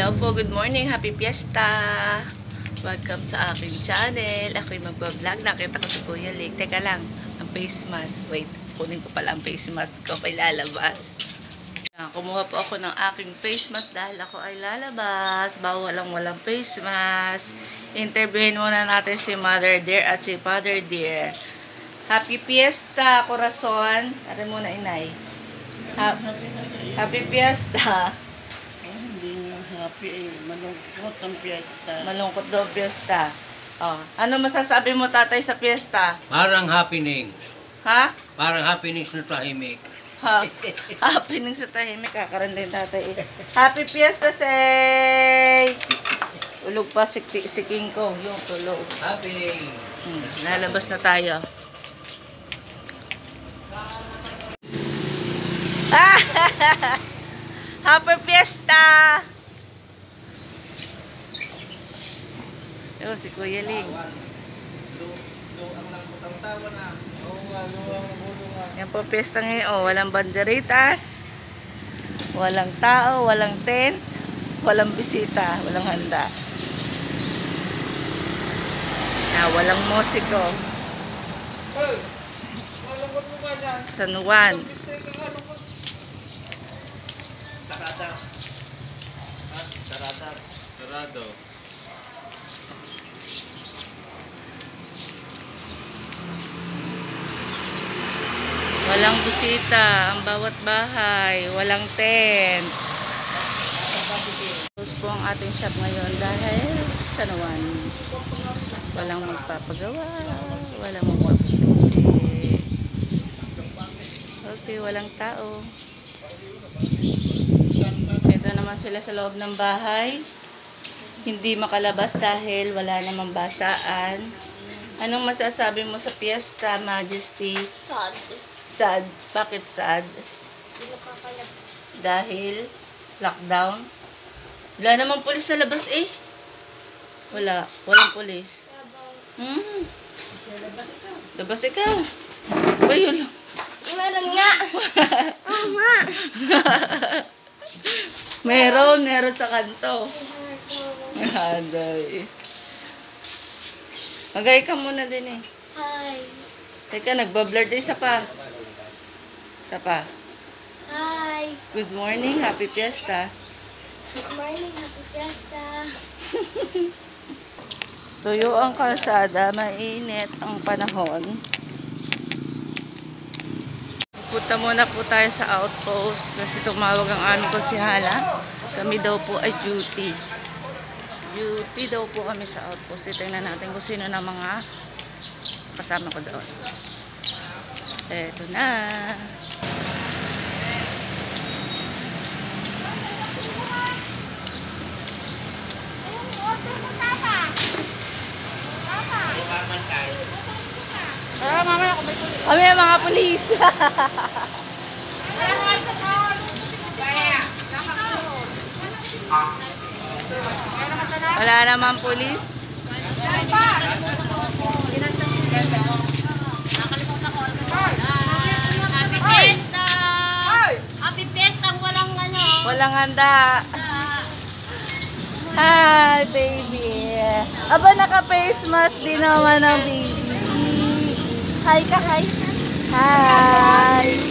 Hello po, good morning, happy fiesta! Welcome sa aking channel. Ako'y magbablog. Nakita ko si Kuya Lig. Teka lang, ang face mask. Wait, kunin ko pala ang face mask ko. May lalabas. Yan, Kumuha po ako ng aking face mask dahil ako ay lalabas. Bawal ang walang face mask. Interviewin muna natin si Mother Dear at si Father Dear. Happy Fiesta, Corazon. Atin muna, inay. Ha- Happy Fiesta. Happy eh. Malungkot ang piyesta. Malungkot daw ang fiesta. Oh. Ano masasabi mo tatay sa fiesta? Parang happening. Ha? Parang happenings na tahimik. ha? Happening sa tahimik. Kakaroon din tatay eh. Happy fiesta, say! Ulog pa si, si King Kong. Yung tulog. Happening. Hmm, lalabas na tayo. Ah! Happy Fiesta! Yo, si Kuya Ling. Yan po piyesta ngayon. Oh, walang banderitas. Walang tao, walang tent. Walang bisita, walang handa. Ah, walang musiko. San Juan. Sarada. Sarada. Sarado. Walang bisita ang bawat bahay. Walang tent. Close po ang ating shop ngayon dahil sa nawan. Walang magpapagawa. Walang magpapagawa. Okay, walang tao. Ito naman sila sa loob ng bahay. Hindi makalabas dahil wala namang basaan. Anong masasabi mo sa piyesta, Majesty? Sad. Sad. Bakit sad? Dahil lockdown. Wala namang pulis sa labas eh. Wala. Walang pulis. Hmm. Labas ikaw. Ba yun lang. Meron nga. Nga. Meron. Meron sa kanto. Aday. Magay ka muna din eh. Hi. Teka, nagbablur din isa pa. Isa pa. Hi. Good morning. Happy Fiesta. Good morning. Happy Fiesta. Tuyo ang kalsada, mainit ang panahon. Punta muna po tayo sa outpost kasi tumawag ang aming konsihala. Kami daw po ay duty. Duty daw po kami sa outpost. Tingnan natin kung sino na mga kasama ko doon. Eto na. Kami ang mga pulis. Wala naman pulis. Happy Fiesta. Happy Fiesta. Walang ano. Walang handa. Hi, baby. Aba, naka-face mask din naman ang baby. Hi ka, hi. Hi.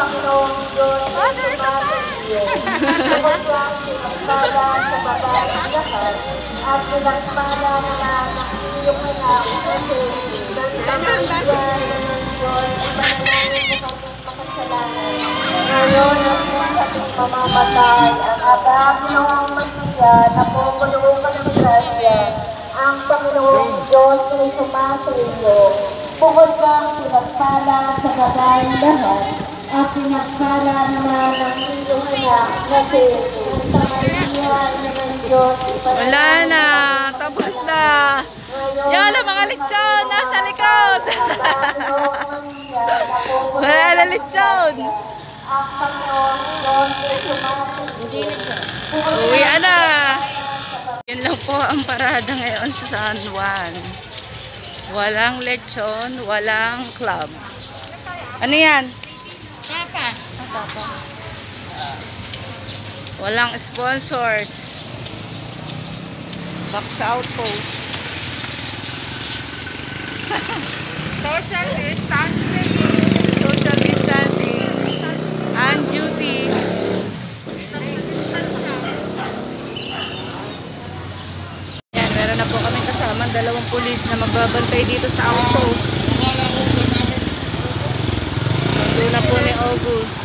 Panginoong Diyos ay sumasayo. Bukod lang pinagpala sa babae lahat at pinagpala na ng iyong anak na si Panginoon ng Diyos ay manalangin sa kanyang makasalanan. Ngayon at sa ating mamamatay ang anak noong Masiya na pupunuin ka ng grasya. Ang Panginoong Diyos ay sumasayo. Bukod lang pinagpala sa babae lahat at pinagpala naman ng iyong anak na si Santa Maria na ng Diyos. Wala na. Tapos na. Yan ang mga lechon. Nasa likod. Wala na lechon. Ang. Uwi na. Yun lang po ang parada ngayon sa San Juan. Walang lechon, walang club. Ano yan? Tapa. Walang sponsors. Box outpost. Social distancing. Social distancing. And duty. Yan, meron na po kami kasama dalawang pulis na magbabantay dito sa outpost. Doon na po ni August.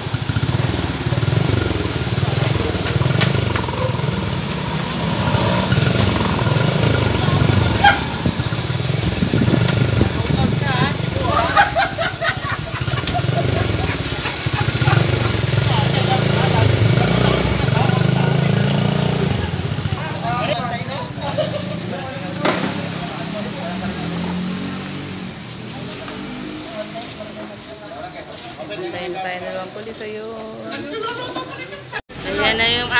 Tayo na tayo na naman pulis ayun.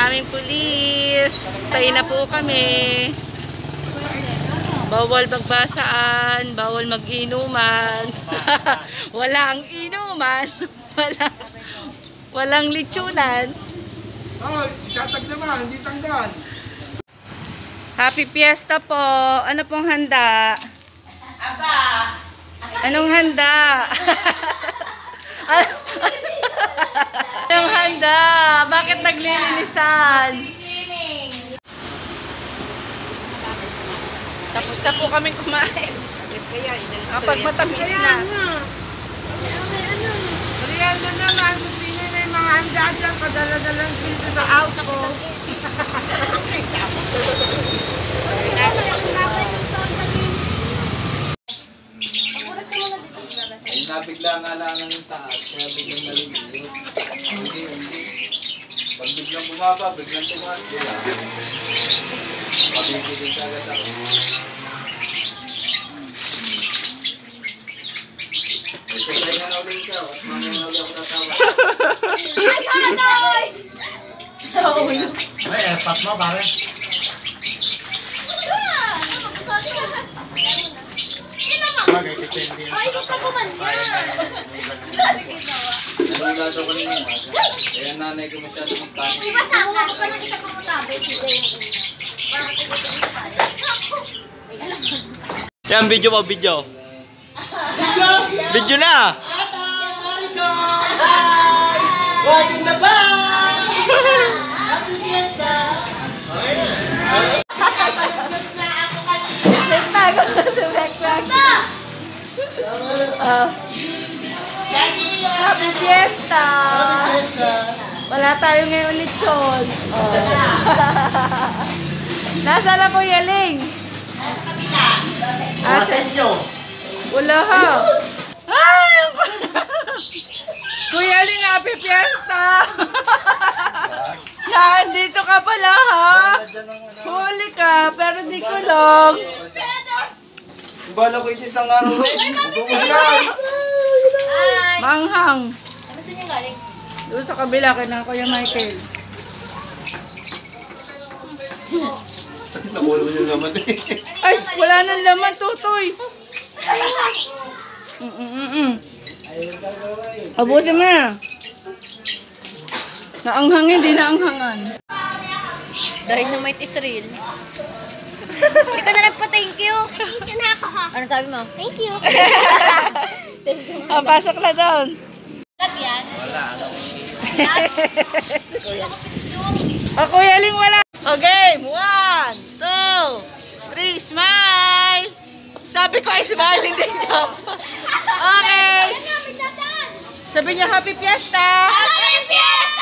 Ayan na yung aming pulis. Tayo na po kami. Bawal magbasaan, bawal mag-inuman. Walang inuman. Wala, walang litsunan. Oh, tatag naman, hindi tanggal. Happy Fiesta po. Ano pong handa? Anong handa? Anong Bakit naglilinisan? Tapos na po kami kumain. Kapag matamis na. Merienda naman, hindi na yung mga handa dyan, padala-dalang dito sa auto. Ay, nabigla nga lang ng taas, kaya biglang nalulunod. Hindi, hindi. Pag biglang tumaas sila. Pabibigil ka agad ako. Ay, sabay na ulit siya, at mamaya na ulit ako tatawa. Ay, airpot mo, pare. Bagay, depende yan sa Nalulado ko nila yung Kaya nanay ko masyado magpanik. Yan, video mo, video. Video? Na! Nagtago Happy Fiesta! Wala tayo ngayon lechon. Oh. Nasaan na po Yaling? Nasa inyo. Wala ha. Ay! Kuya Ling, happy fiesta! Nandito ka pala ha? Huli ka, pero di ko lang. Bala ko isa isang araw. Manghang. Doon sa kabila kay na Kuya Michael. Nakulo mo yung laman eh. Ay, wala nang laman, tutoy. Mm-mm-mm. Abusin mo na. Naanghangin, di naanghangan. Dahil na may Israel. Hindi ka na nagpa-thank you. Thank you na ako ha. Ano sabi mo? Thank you. Ah, pasok na doon. Lagyan. Wala, ano si Kuya. O, Kuya Ling wala. O, game. One, two, three, smile. Sabi ko ay smile, hindi joke. Okay. Sabi niyo, happy fiesta. Happy Fiesta!